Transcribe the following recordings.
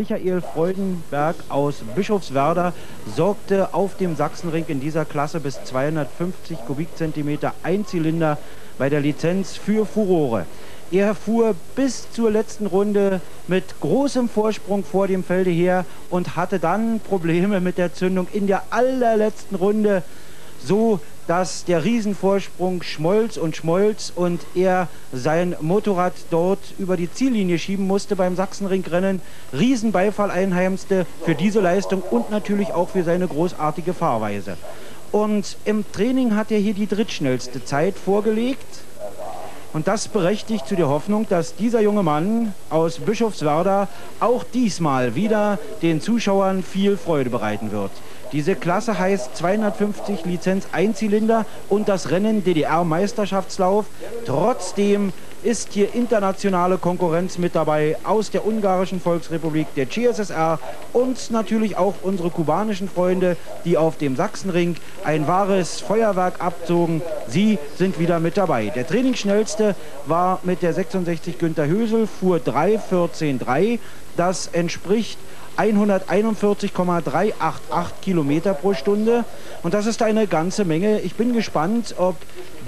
Michael Freudenberg aus Bischofswerder sorgte auf dem Sachsenring in dieser Klasse bis 250 Kubikzentimeter Einzylinder bei der Lizenz für Furore. Er fuhr bis zur letzten Runde mit großem Vorsprung vor dem Felde her und hatte dann Probleme mit der Zündung in der allerletzten Runde, so dass der Riesenvorsprung schmolz und schmolz und er sein Motorrad dort über die Ziellinie schieben musste beim Sachsenringrennen. Riesenbeifall einheimste für diese Leistung und natürlich auch für seine großartige Fahrweise. Und im Training hat er hier die drittschnellste Zeit vorgelegt. Und das berechtigt zu der Hoffnung, dass dieser junge Mann aus Bischofswerda auch diesmal wieder den Zuschauern viel Freude bereiten wird. Diese Klasse heißt 250 Lizenz Einzylinder und das Rennen DDR-Meisterschaftslauf. Trotzdem ist hier internationale Konkurrenz mit dabei aus der Ungarischen Volksrepublik, der CSSR und natürlich auch unsere kubanischen Freunde, die auf dem Sachsenring ein wahres Feuerwerk abzogen. Sie sind wieder mit dabei. Der Trainingsschnellste war mit der 66 Günter Hösel, fuhr 3.14.3. Das entspricht 141,388 Kilometer pro Stunde. Und das ist eine ganze Menge. Ich bin gespannt, ob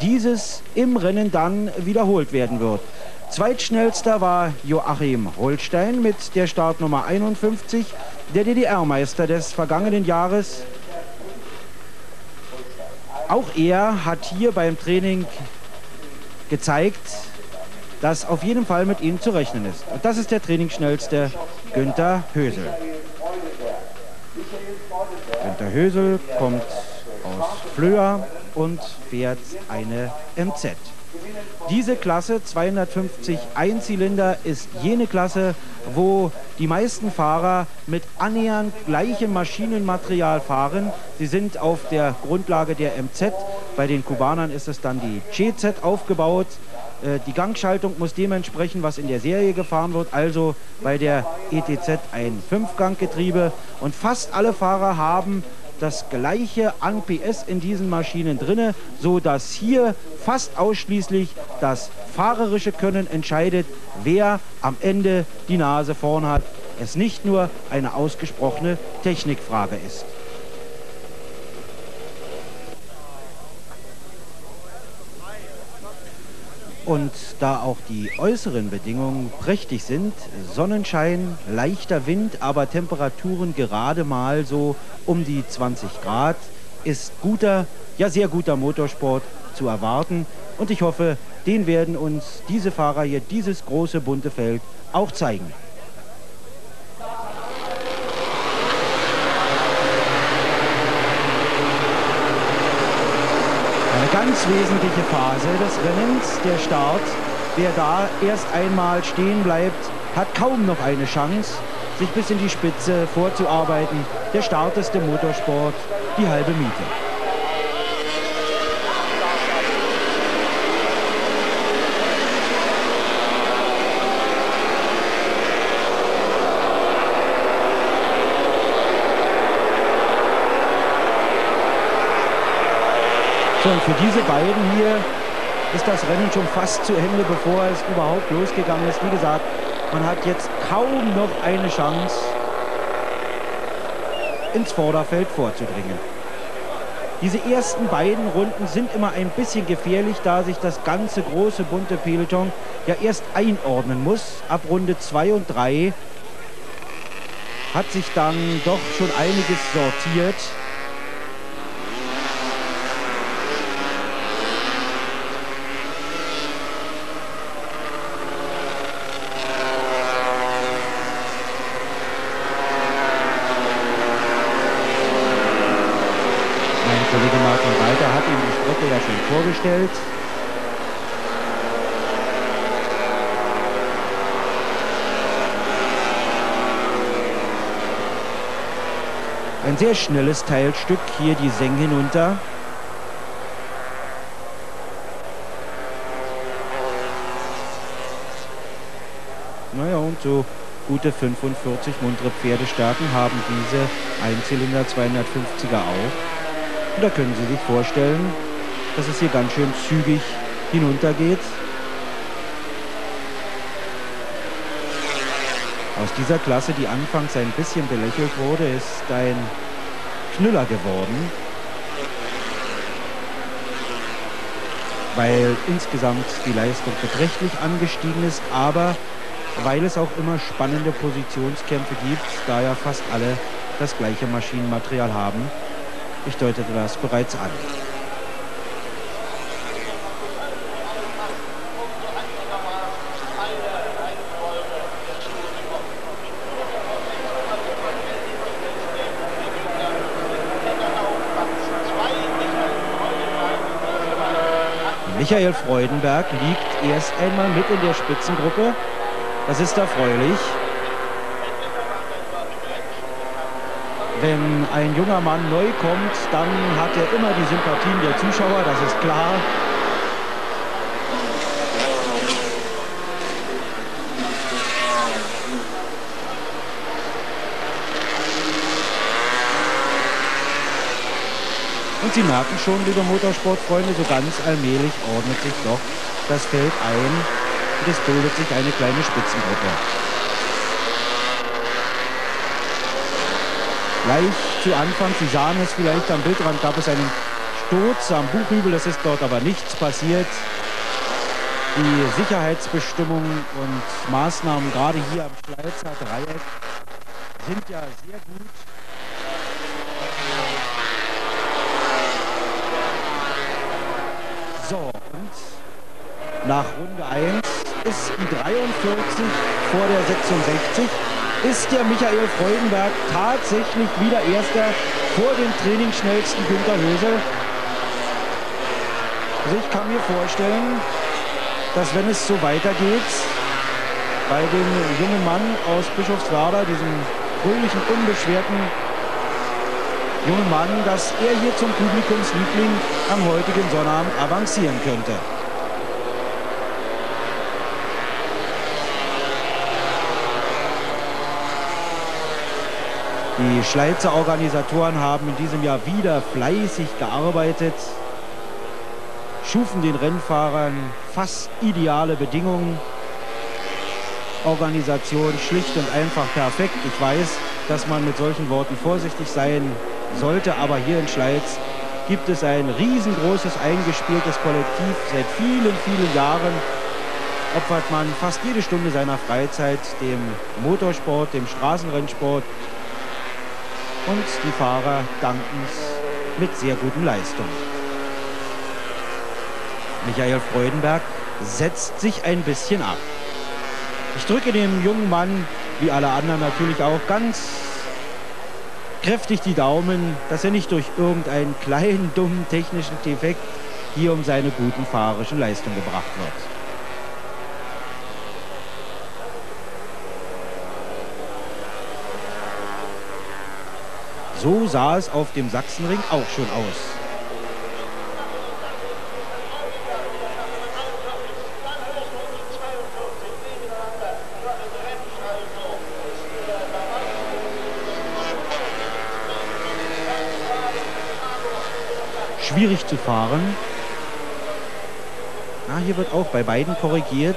dieses im Rennen dann wiederholt werden wird. Zweitschnellster war Joachim Holstein mit der Startnummer 51, der DDR-Meister des vergangenen Jahres. Auch er hat hier beim Training gezeigt, dass auf jeden Fall mit ihm zu rechnen ist. Und das ist der Trainingsschnellste Günther Hösel. Günther Hösel kommt aus Flöa und fährt eine MZ. Diese Klasse 250 Einzylinder ist jene Klasse, wo die meisten Fahrer mit annähernd gleichem Maschinenmaterial fahren. Sie sind auf der Grundlage der MZ. Bei den Kubanern ist es dann die GZ aufgebaut. Äh, die Gangschaltung muss dementsprechend, was in der Serie gefahren wird, also bei der ETZ ein Fünfganggetriebe. Und fast alle Fahrer haben das gleiche an PS in diesen Maschinen drinne, so dass hier fast ausschließlich das fahrerische Können entscheidet, wer am Ende die Nase vorn hat. Es nicht nur eine ausgesprochene Technikfrage ist. Und da auch die äußeren Bedingungen prächtig sind, Sonnenschein, leichter Wind, aber Temperaturen gerade mal so um die 20 Grad, ist guter, ja sehr guter Motorsport zu erwarten. Und ich hoffe, den werden uns diese Fahrer hier, dieses große bunte Feld auch zeigen. Ganz wesentliche Phase des Rennens, der Start. Wer da erst einmal stehen bleibt, hat kaum noch eine Chance, sich bis in die Spitze vorzuarbeiten. Der Start ist im Motorsport die halbe Miete. Und für diese beiden hier ist das Rennen schon fast zu Ende, bevor es überhaupt losgegangen ist. Wie gesagt, man hat jetzt kaum noch eine Chance, ins Vorderfeld vorzudringen. Diese ersten beiden Runden sind immer ein bisschen gefährlich, da sich das ganze große bunte Peloton ja erst einordnen muss. Ab Runde 2 und 3 hat sich dann doch schon einiges sortiert. Vorgestellt. Ein sehr schnelles Teilstück, hier die Seng hinunter. Naja, und so gute 45 muntere Pferdestärken haben diese Einzylinder 250er auch. Und da können Sie sich vorstellen, dass es hier ganz schön zügig hinuntergeht. Aus dieser Klasse, die anfangs ein bisschen belächelt wurde, ist ein Knüller geworden. Weil insgesamt die Leistung beträchtlich angestiegen ist, aber weil es auch immer spannende Positionskämpfe gibt, da ja fast alle das gleiche Maschinenmaterial haben. Ich deutete das bereits an. Michael Freudenberg liegt erst einmal mit in der Spitzengruppe. Das ist erfreulich. Wenn ein junger Mann neu kommt, dann hat er immer die Sympathien der Zuschauer, das ist klar. Und Sie merken schon, liebe Motorsportfreunde, so ganz allmählich ordnet sich doch das Feld ein und es bildet sich eine kleine Spitzengruppe. Gleich zu Anfang, Sie sahen es vielleicht am Bildrand, gab es einen Sturz am Buchhügel, es ist dort aber nichts passiert. Die Sicherheitsbestimmungen und Maßnahmen gerade hier am Schleizer Dreieck sind ja sehr gut. So, und nach Runde 1 ist die 43 vor der 66. Ist der Michael Freudenberg tatsächlich wieder Erster vor dem trainingsschnellsten Günter Hösel? Also ich kann mir vorstellen, dass wenn es so weitergeht, bei dem jungen Mann aus Bischofswerda, diesem fröhlichen, unbeschwerten jungen Mann, dass er hier zum Publikumsliebling am heutigen Sonnabend avancieren könnte. Die Schleizer Organisatoren haben in diesem Jahr wieder fleißig gearbeitet, schufen den Rennfahrern fast ideale Bedingungen. Organisation schlicht und einfach perfekt. Ich weiß, dass man mit solchen Worten vorsichtig sein sollte. Aber hier in Schleiz gibt es ein riesengroßes eingespieltes Kollektiv. Seit vielen, vielen Jahren opfert man fast jede Stunde seiner Freizeit dem Motorsport, dem Straßenrennsport. Und die Fahrer danken es mit sehr guten Leistungen. Michael Freudenberg setzt sich ein bisschen ab. Ich drücke dem jungen Mann, wie alle anderen natürlich auch, ganz kräftig die Daumen, dass er nicht durch irgendeinen kleinen, dummen technischen Defekt hier um seine guten fahrerischen Leistungen gebracht wird. So sah es auf dem Sachsenring auch schon aus. Schwierig zu fahren. Ah, hier wird auch bei beiden korrigiert.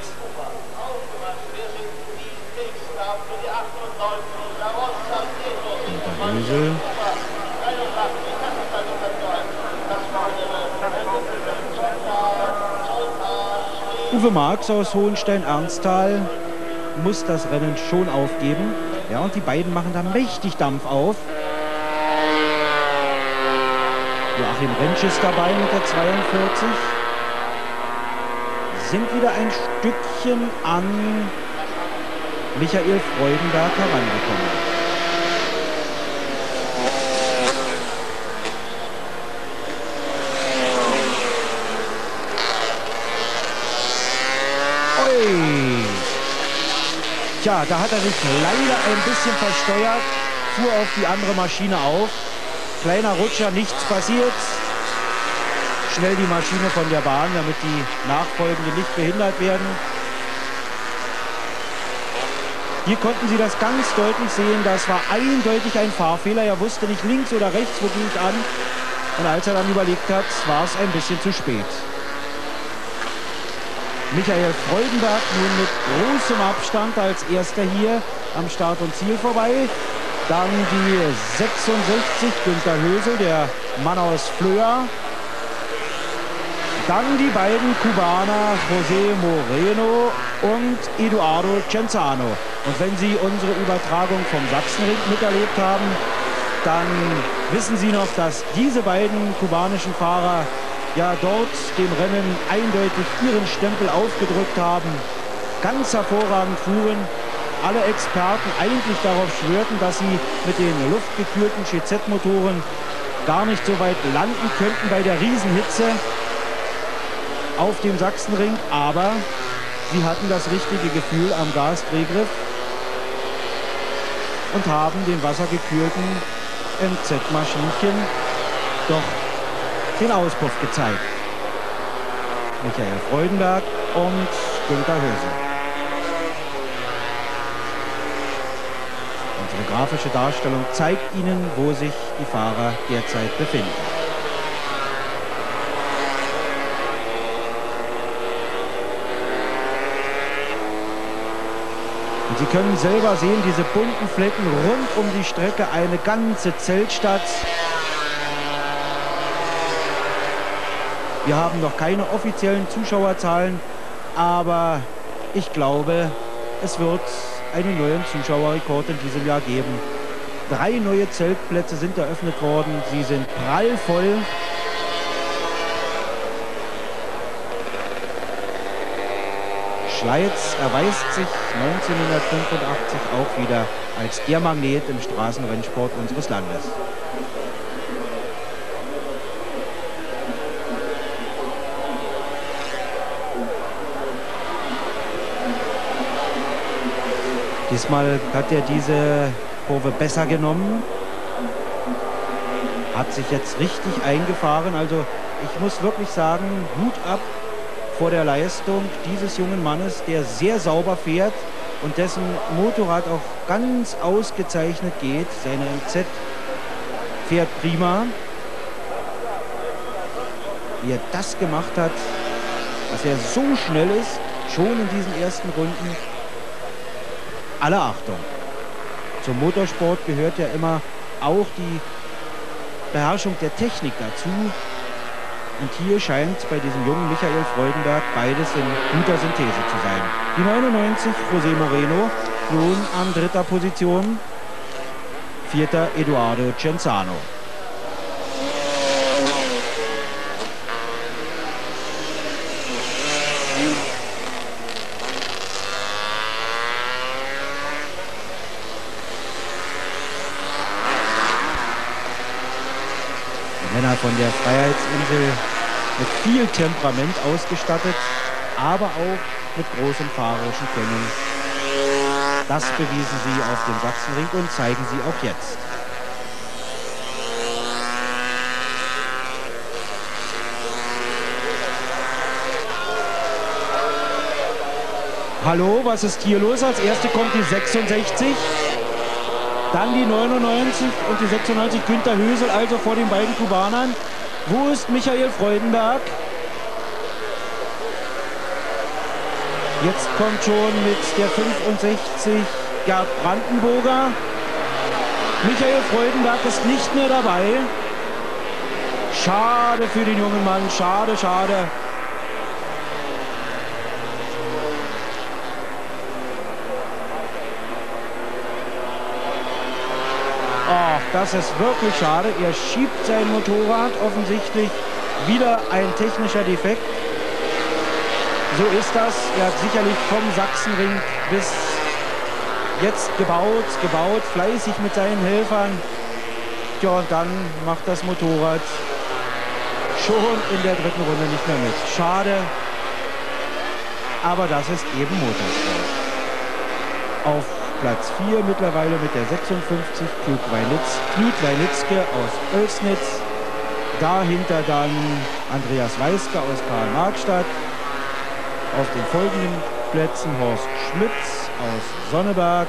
Uwe Marx aus Hohenstein-Ernsthal muss das Rennen schon aufgeben. Ja, und die beiden machen da mächtig Dampf auf. Joachim Rentsch ist dabei mit der 42. Sind wieder ein Stückchen an Michael Freudenberg herangekommen. Tja, da hat er sich leider ein bisschen versteuert, fuhr auf die andere Maschine auf. Kleiner Rutscher, nichts passiert. Schnell die Maschine von der Bahn, damit die Nachfolgenden nicht behindert werden. Hier konnten Sie das ganz deutlich sehen. Das war eindeutig ein Fahrfehler. Er wusste nicht links oder rechts, wo ging ich an. Und als er dann überlegt hat, war es ein bisschen zu spät. Michael Freudenberg nun mit großem Abstand als erster hier am Start und Ziel vorbei. Dann die 66 Günter Hösel, der Mann aus Flöa. Dann die beiden Kubaner José Moreno und Eduardo Cenzano. Und wenn Sie unsere Übertragung vom Sachsenring miterlebt haben, dann wissen Sie noch, dass diese beiden kubanischen Fahrer ja dort dem Rennen eindeutig ihren Stempel aufgedrückt haben. Ganz hervorragend fuhren. Alle Experten eigentlich darauf schwörten, dass sie mit den luftgekühlten GZ-Motoren gar nicht so weit landen könnten bei der Riesenhitze auf dem Sachsenring. Aber sie hatten das richtige Gefühl am Gasdrehgriff und haben den wassergekühlten MZ-Maschinchen doch den Auspuff gezeigt. Michael Freudenberg und Günter Höse. Unsere grafische Darstellung zeigt Ihnen, wo sich die Fahrer derzeit befinden. Und Sie können selber sehen, diese bunten Flecken rund um die Strecke, eine ganze Zeltstadt. Wir haben noch keine offiziellen Zuschauerzahlen, aber ich glaube, es wird einen neuen Zuschauerrekord in diesem Jahr geben. Drei neue Zeltplätze sind eröffnet worden. Sie sind prallvoll. Schleiz erweist sich 1985 auch wieder als der Magnet im Straßenrennsport unseres Landes. Diesmal hat er diese Kurve besser genommen. Hat sich jetzt richtig eingefahren. Also ich muss wirklich sagen, Hut ab vor der Leistung dieses jungen Mannes, der sehr sauber fährt und dessen Motorrad auch ganz ausgezeichnet geht. Seine MZ fährt prima. Wie er das gemacht hat, dass er so schnell ist, schon in diesen ersten Runden. Alle Achtung. Zum Motorsport gehört ja immer auch die Beherrschung der Technik dazu. Und hier scheint bei diesem jungen Michael Freudenberg beides in guter Synthese zu sein. Die 99 José Moreno nun an dritter Position. Vierter Eduardo Cenzano. Männer von der Freiheits'insel mit viel Temperament ausgestattet, aber auch mit großem fahrerischen Können. Das bewiesen sie auf dem Sachsenring und zeigen sie auch jetzt. Hallo, was ist hier los? Als erste kommt die 66. Dann die 99 und die 96 Günter Hösel, also vor den beiden Kubanern. Wo ist Michael Freudenberg? Jetzt kommt schon mit der 65 Gerd Brandenburger. Michael Freudenberg ist nicht mehr dabei. Schade für den jungen Mann, schade, schade. Das ist wirklich schade. Er schiebt sein Motorrad offensichtlich wieder ein technischer Defekt. So ist das. Er hat sicherlich vom Sachsenring bis jetzt gebaut, gebaut, fleißig mit seinen Helfern. Ja, und dann macht das Motorrad schon in der dritten Runde nicht mehr mit. Schade, aber das ist eben Motorsport. Auf Platz 4 mittlerweile mit der 56 Knut, Weilitz, Knut Weilitzke aus Oelsnitz. Dahinter dann Andreas Weiske aus Karl-Marxstadt. Auf den folgenden Plätzen Horst Schmitz aus Sonneberg,